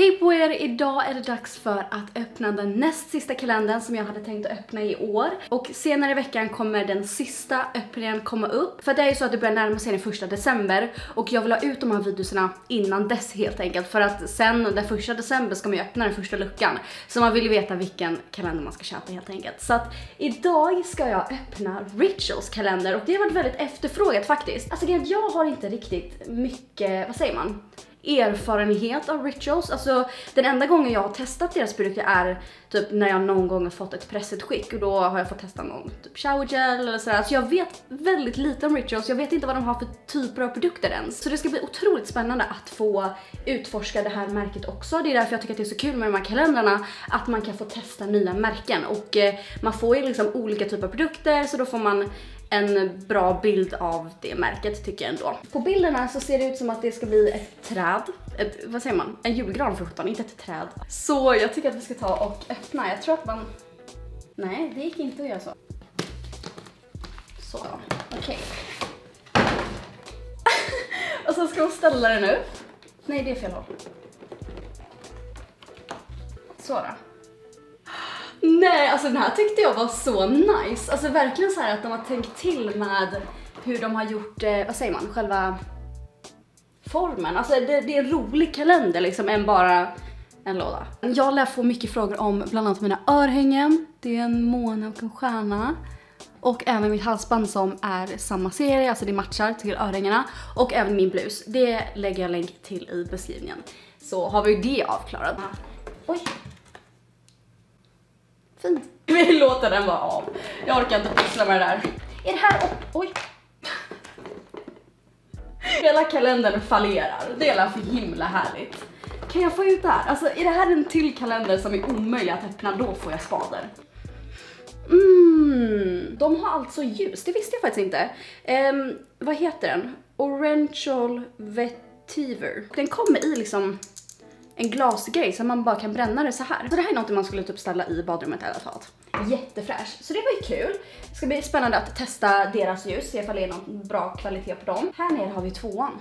Hej på er! Idag är det dags för att öppna den näst sista kalendern som jag hade tänkt att öppna i år. Och senare i veckan kommer den sista öppningen komma upp. För det är ju så att det börjar närma sig den första december och jag vill ha ut de här videorna innan dess helt enkelt. För att sen den första december ska man ju öppna den första luckan. Så man vill ju veta vilken kalender man ska köpa helt enkelt. Så att idag ska jag öppna Rituals kalender och det har varit väldigt efterfrågat faktiskt. Alltså jag har inte riktigt mycket, vad säger man? Erfarenhet av rituals. Alltså den enda gången jag har testat deras produkter är typ när jag någon gång har fått ett pressutskick och då har jag fått testa någon typ showergel eller sådär. Så alltså, jag vet väldigt lite om rituals, jag vet inte vad de har för typer av produkter ens. Så det ska bli otroligt spännande att få utforska det här märket också. Det är därför jag tycker att det är så kul med de här kalendrarna, att man kan få testa nya märken och eh, man får ju liksom olika typer av produkter så då får man en bra bild av det märket tycker jag ändå. På bilderna så ser det ut som att det ska bli ett träd. Ett, vad säger man? En julgran för sjutton, inte ett träd. Så jag tycker att vi ska ta och öppna. Jag tror att man... Nej, det gick inte att göra så. Så, okej. Okay. och så ska man ställa den nu. Nej, det är fel håll. Så då. Nej, alltså den här tyckte jag var så nice. Alltså verkligen så här att de har tänkt till med hur de har gjort, eh, vad säger man, själva formen. Alltså det, det är en rolig kalender liksom än bara en låda. Jag lär få mycket frågor om bland annat mina örhängen. Det är en måne och en stjärna. Och även mitt halsband som är samma serie, alltså det matchar till örhängena. Och även min blus. Det lägger jag länk till i beskrivningen. Så har vi det avklarat. Oj, Fint. Vi låter den vara av. Jag orkar inte pussla med det där. Är det här... Oj. Hela kalendern fallerar. Det är för himla härligt. Kan jag få ut det här? Alltså är det här en till kalender som är omöjlig att öppna, då får jag spader. Mm, de har alltså ljus, det visste jag faktiskt inte. Um, vad heter den? Orangeal Vetiver. Den kommer i liksom en glasgrej så man bara kan bränna det så här. Så det här är något man skulle typ ställa i badrummet i alla fall. Jättefräsch. Så det var ju kul. Det ska bli spännande att testa deras ljus, se ifall det är någon bra kvalitet på dem. Här nere har vi tvåan.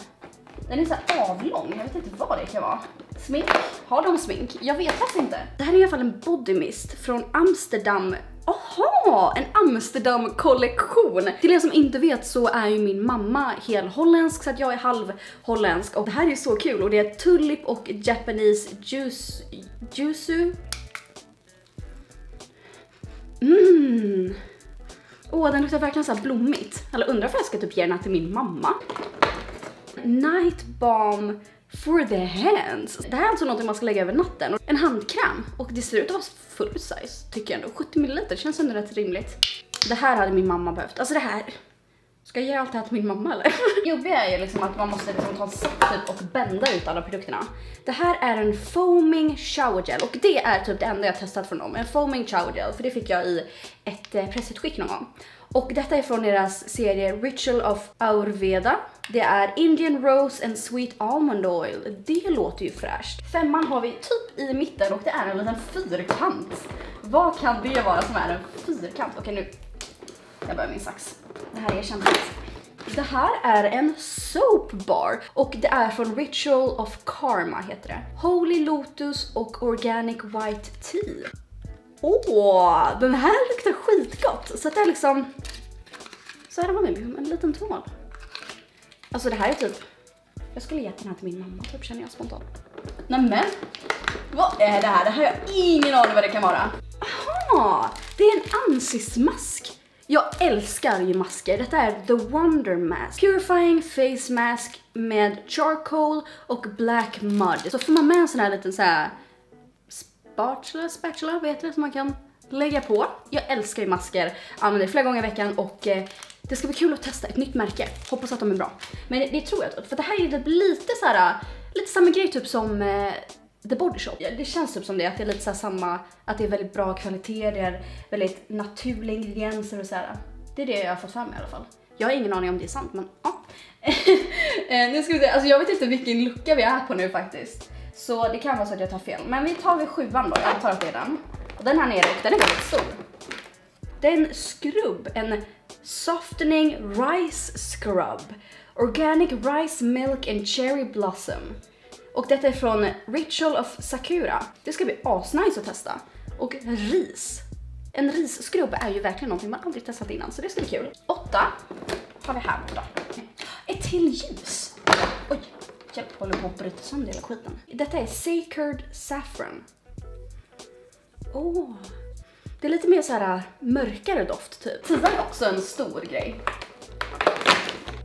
Den är så avlång, jag vet inte vad det kan vara. Smink? Har de smink? Jag vet faktiskt inte. Det här är i alla fall en body mist från Amsterdam Aha, en Amsterdam-kollektion! Till er som inte vet så är ju min mamma hel holländsk så att jag är halv holländsk och det här är ju så kul och det är tulip och Japanese juice, juice. Mmm. Åh, oh, den luktar verkligen så här blommigt. Eller undrar om jag ska typ ge den här till min mamma. Night Balm for the hands. Det här är alltså något man ska lägga över natten. Handkräm. Och det ser ut att vara full size tycker jag ändå. 70 ml känns ändå rätt rimligt. Det här hade min mamma behövt. Alltså det här. Ska jag ge allt det här till min mamma eller? Jobbiga är ju liksom att man måste liksom ta en satt typ och bända ut alla produkterna. Det här är en foaming shower gel och det är typ det enda jag testat från dem. En foaming shower gel för det fick jag i ett eh, pressutskick någon gång. Och detta är från deras serie Ritual of Ayurveda. Det är Indian Rose and Sweet Almond Oil. Det låter ju fräscht. Femman har vi typ i mitten och det är en liten fyrkant. Vad kan det vara som är en fyrkant? Okej nu, jag börjar min sax. Det här är kämpigt. Det här är en soap bar och det är från Ritual of Karma heter det. Holy Lotus och Organic White Tea. Åh, den här luktar skitgott. Så att det är liksom, så här har man en liten tvål. Alltså det här är typ, jag skulle gett den här till min mamma typ känner jag spontant. Nämen, vad är det här? Det här har jag ingen aning vad det kan vara. Aha, det är en ansiktsmask. Jag älskar ju masker. Detta är The Wonder Mask. Purifying Face Mask med charcoal och black mud. Så får man med en sån här liten så här spatula, spatula, vet du, som man kan lägga på. Jag älskar ju masker, använder det flera gånger i veckan och eh, det ska bli kul att testa ett nytt märke. Hoppas att de är bra. Men det, det tror jag, för det här är typ lite så här, lite samma grej typ som eh, The Body Shop. Det känns typ som det, att det är lite så samma, att det är väldigt bra kvalitet, det är väldigt naturliga ingredienser och så här. Det är det jag har fått fram i alla fall. Jag har ingen aning om det är sant, men ja. Eh, nu ska vi se, alltså jag vet inte vilken lucka vi är på nu faktiskt. Så det kan vara så att jag tar fel. Men vi tar vid sjuan då, jag antar att det är den. Och den här nere, den är väldigt stor. Det är en skrubb, en softening rice scrub. Organic rice milk and cherry blossom. Och detta är från Ritual of Sakura. Det ska bli asnice att testa. Och ris. En risskrubb är ju verkligen någonting man aldrig testat innan så det ska bli kul. Åtta har vi här borta. Ett till ljus. Jag håller på att bryta sönder hela skiten. Detta är Sacred Saffron. Åh, oh. det är lite mer så här mörkare doft typ. Tian är också en stor grej.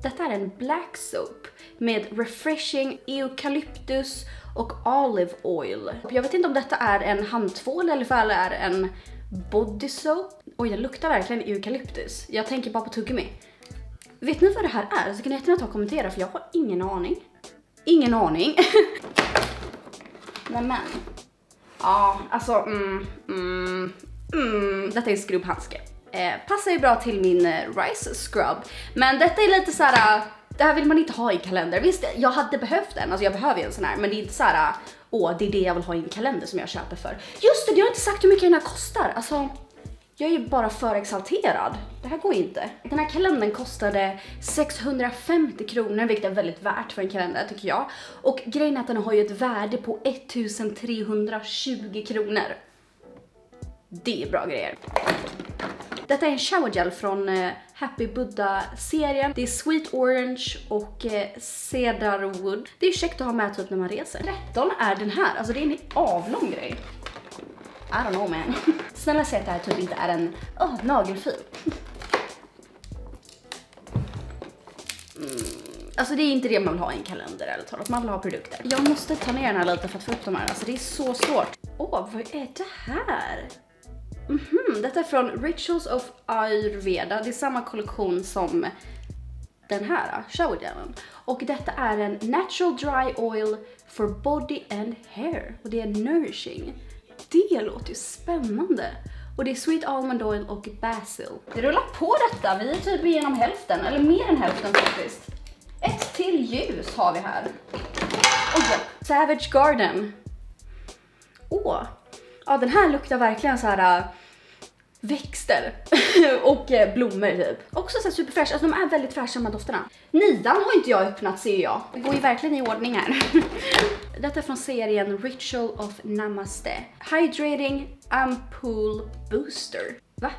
Detta är en black soap med refreshing eukalyptus och olive oil. Jag vet inte om detta är en handtvål eller ifall det är en body soap. Oj, den luktar verkligen eukalyptus. Jag tänker bara på tuggummi. Vet ni vad det här är? Så kan ni jättegärna ta och kommentera för jag har ingen aning. Ingen aning. Nämen. Ja, alltså mm, mm, mm. Detta är en skrubbhandske. Eh, passar ju bra till min eh, rice scrub. Men detta är lite så här. Eh, det här vill man inte ha i kalender. Visst, jag hade behövt en, alltså jag behöver ju en sån här, men det är inte så här. Eh, åh det är det jag vill ha i en kalender som jag köper för. Just det, jag har inte sagt hur mycket den här kostar. Alltså, jag är ju bara för exalterad. Det här går inte. Den här kalendern kostade 650 kronor, vilket är väldigt värt för en kalender tycker jag. Och grejen är att den har ju ett värde på 1320 kronor. Det är bra grejer. Detta är en showergel från eh, Happy Buddha-serien. Det är Sweet Orange och eh, Cedarwood. Det är käckt att ha med typ när man reser. 13 är den här, alltså det är en avlång grej. I don't know man. Snälla säg att det här typ inte är en oh, nagelfil. Mm. Alltså det är inte det man vill ha i en kalender eller talat. Man vill ha produkter. Jag måste ta ner den här lite för att få upp de här. Alltså det är så svårt. Åh, oh, vad är det här? Mm -hmm. Detta är från Rituals of Ayurveda. Det är samma kollektion som den här ah, showerdelen. Och detta är en natural dry oil for body and hair. Och det är nourishing. Det låter ju spännande. Och det är Sweet Almond Oil och Basil. Det rullar på detta, vi är typ igenom hälften, eller mer än hälften faktiskt. Ett till ljus har vi här. Oj, Savage Garden. Åh, ja den här luktar verkligen så här äh, växter och äh, blommor typ. Också så superfräsch, alltså de är väldigt fräscha de här dofterna. Nian har inte jag öppnat ser jag. Det går ju verkligen i ordning här. Detta är från serien Ritual of Namaste. Hydrating Ampoule Booster. Va?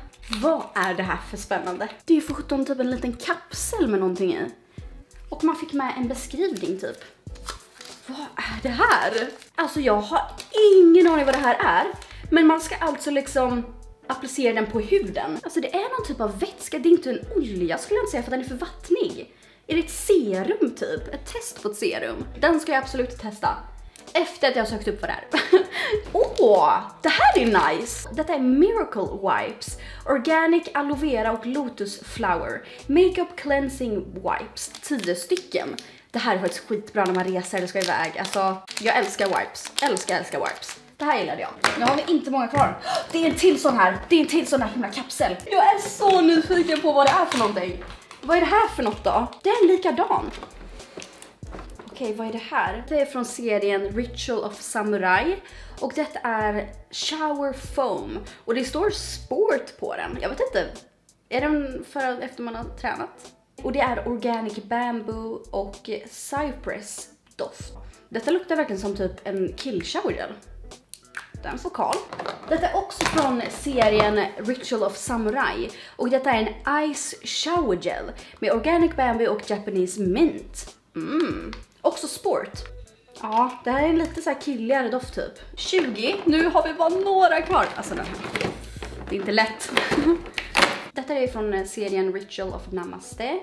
Vad är det här för spännande? Det är ju för sjutton typ en liten kapsel med någonting i. Och man fick med en beskrivning typ. Vad är det här? Alltså jag har ingen aning vad det här är. Men man ska alltså liksom applicera den på huden. Alltså det är någon typ av vätska, det är inte en olja skulle jag inte säga för den är för vattnig. Är det ett serum typ? Ett test på ett serum? Den ska jag absolut testa. Efter att jag har sökt upp vad det är. Åh, oh, det här är nice! Detta är Miracle Wipes. Organic aloe vera och lotus flower. Makeup cleansing wipes. 10 stycken. Det här är faktiskt skitbra när man reser eller ska iväg. Alltså, jag älskar wipes. Älskar, älskar wipes. Det här gillade jag. Nu har vi inte många kvar. Det är en till sån här. Det är en till sån här himla kapsel. Jag är så nyfiken på vad det är för någonting. Vad är det här för något då? Det är en likadan. Okej, vad är det här? Det är från serien Ritual of Samurai och detta är Shower Foam och det står sport på den. Jag vet inte, är den för efter man har tränat? Och det är Organic Bamboo och Cypress doft. Detta luktar verkligen som typ en killshowergel. Den Karl. Detta är också från serien Ritual of Samurai och detta är en Ice Shower Gel med Organic Bamboo och Japanese Mint. Mm. Också sport. Ja, det här är en lite så här killigare doft typ. 20, nu har vi bara några kvar. Alltså den här. Det är inte lätt. Detta är från serien Ritual of Namaste.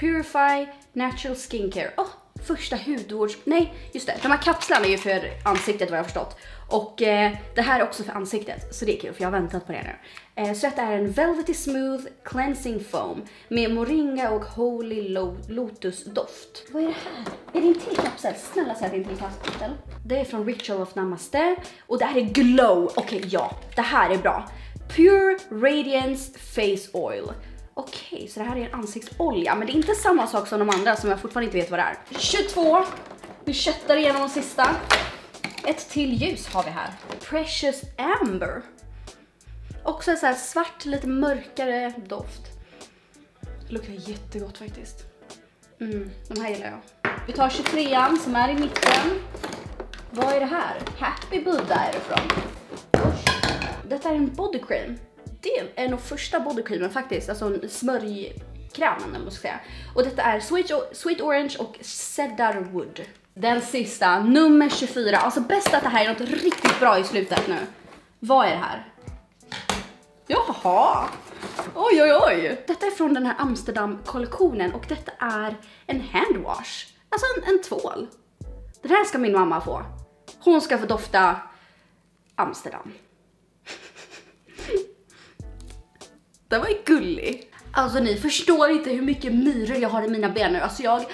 Purify Natural Skincare. Oh, första hudvårds... Nej, just det. De här kapslarna är ju för ansiktet vad jag har förstått. Och eh, det här är också för ansiktet, så det är kul för jag har väntat på det nu. Eh, så detta är en Velvety Smooth Cleansing Foam med moringa och Holy Lo Lotus doft. Vad är det här? Är det en till kapsel? Snälla säg att det är en till kapsel. Det är från Ritual of Namaste och det här är Glow. Okej, okay, ja, det här är bra. Pure Radiance Face Oil. Okej, okay, så det här är en ansiktsolja, men det är inte samma sak som de andra som jag fortfarande inte vet vad det är. 22. Vi köttar igenom de sista. Ett till ljus har vi här. Precious Amber. Också en så här svart, lite mörkare doft. Det luktar jättegott faktiskt. Mm, de här gillar jag. Vi tar 23an som är i mitten. Vad är det här? Happy Buddha är det från. Detta är en body cream. Det är nog första bodycreamen faktiskt, alltså smörjkrämen eller man ska säga. Och detta är Sweet, Sweet Orange och Cedarwood. Den sista, nummer 24. Alltså bäst att det här är något riktigt bra i slutet nu. Vad är det här? Jaha! Oj, oj, oj! Detta är från den här Amsterdam-kollektionen och detta är en handwash. Alltså en, en tvål. Det här ska min mamma få. Hon ska få dofta Amsterdam. Den var ju gullig. Alltså ni förstår inte hur mycket myror jag har i mina ben nu. Alltså jag,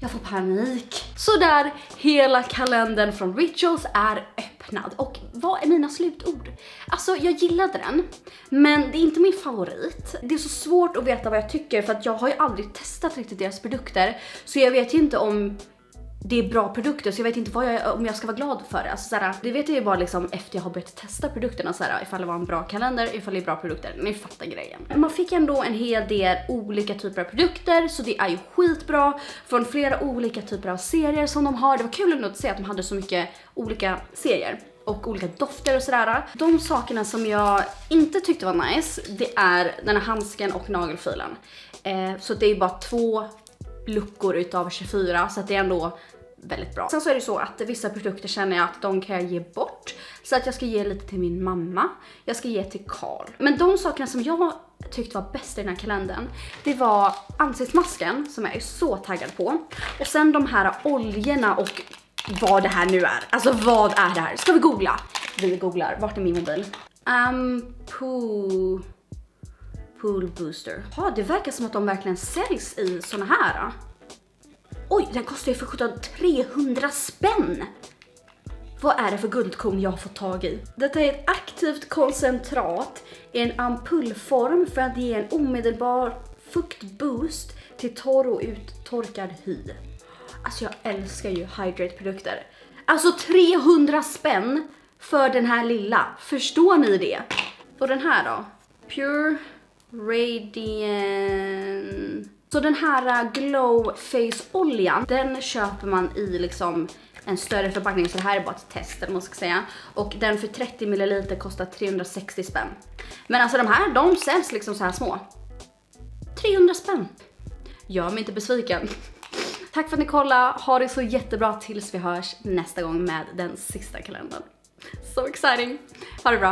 jag får panik. Så där, hela kalendern från Rituals är öppnad. Och vad är mina slutord? Alltså jag gillade den, men det är inte min favorit. Det är så svårt att veta vad jag tycker för att jag har ju aldrig testat riktigt deras produkter. Så jag vet ju inte om det är bra produkter så jag vet inte vad jag, om jag ska vara glad för det. Alltså, såhär, det vet jag ju bara liksom efter jag har börjat testa produkterna såhär, ifall det var en bra kalender, ifall det är bra produkter. Ni fattar grejen. Man fick ändå en hel del olika typer av produkter så det är ju skitbra från flera olika typer av serier som de har. Det var kul ändå att se att de hade så mycket olika serier och olika dofter och sådär. De sakerna som jag inte tyckte var nice, det är den här handsken och nagelfilen. Eh, så det är bara två luckor utav 24 så att det är ändå väldigt bra. Sen så är det så att vissa produkter känner jag att de kan jag ge bort. Så att jag ska ge lite till min mamma, jag ska ge till Karl. Men de sakerna som jag tyckte var bäst i den här kalendern, det var ansiktsmasken som jag är så taggad på. Och sen de här oljorna och vad det här nu är. Alltså vad är det här? Ska vi googla? Vi googlar. Vart är min mobil? Ehm, um, poo... Pool booster. Ja, det verkar som att de verkligen säljs i såna här. Ah. Oj, den kostar ju för 17 300 spänn! Vad är det för guldkorn jag har fått tag i? Detta är ett aktivt koncentrat i en ampullform för att ge en omedelbar fuktboost till torr och uttorkad hy. Alltså jag älskar ju Hydrate-produkter. Alltså 300 spänn för den här lilla. Förstår ni det? Och den här då? Pure Radiant... Så den här äh, Glow Face oljan, den köper man i liksom en större förpackning så det här är bara ett test eller man ska säga. Och den för 30 ml kostar 360 spänn. Men alltså de här, de säljs liksom så här små. 300 spänn. Gör mig inte besviken. Tack för att ni kollade, ha det så jättebra tills vi hörs nästa gång med den sista kalendern. So exciting! Ha det bra!